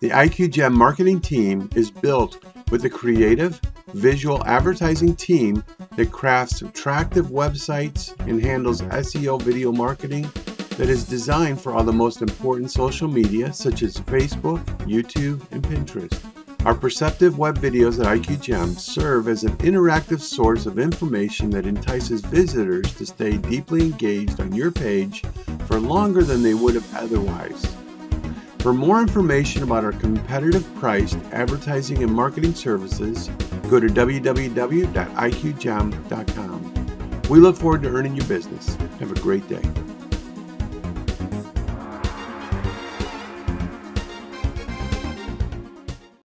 The IQJEM marketing team is built with a creative, visual advertising team that crafts attractive websites and handles SEO video marketing that is designed for all the most important social media such as Facebook, YouTube, and Pinterest. Our perceptive web videos at IQJEM serve as an interactive source of information that entices visitors to stay deeply engaged on your page for longer than they would have otherwise. For more information about our competitive priced advertising and marketing services, go to www.iqjem.com. We look forward to earning your business. Have a great day.